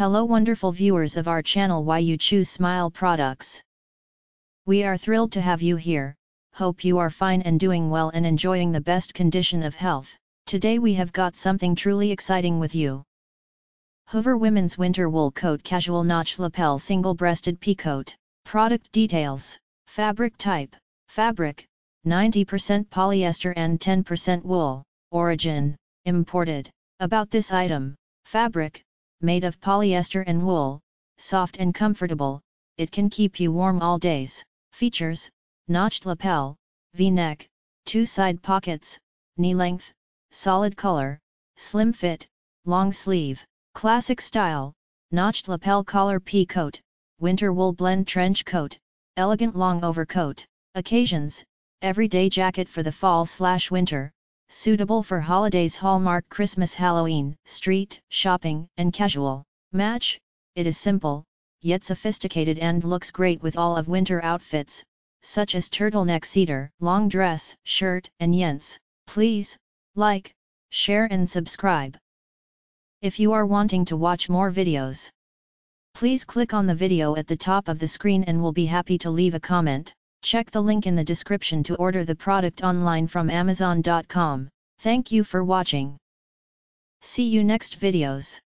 Hello wonderful viewers of our channel Why You Choose Smile Products. We are thrilled to have you here, hope you are fine and doing well and enjoying the best condition of health. Today we have got something truly exciting with you. Hooever Women's Winter Wool Coat Casual Notch Lapel Single Breasted Peacoat. Product details. Fabric type. Fabric. 90% polyester and 10% wool. Origin. Imported. About this item. Fabric made of polyester and wool, soft and comfortable, it can keep you warm all days. Features, notched lapel, V-neck, two side pockets, knee length, solid color, slim fit, long sleeve, classic style, notched lapel collar pea coat, winter wool blend trench coat, elegant long overcoat. Occasions, everyday jacket for the fall slash winter, Suitable for holidays Hallmark Christmas Halloween, street, shopping, and casual. Match, it is simple, yet sophisticated and looks great with all of winter outfits, such as turtleneck cedar, long dress, shirt, and yents. Please, like, share and subscribe. If you are wanting to watch more videos, please click on the video at the top of the screen and we'll be happy to leave a comment. Check the link in the description to order the product online from Amazon.com. Thank you for watching. See you next videos.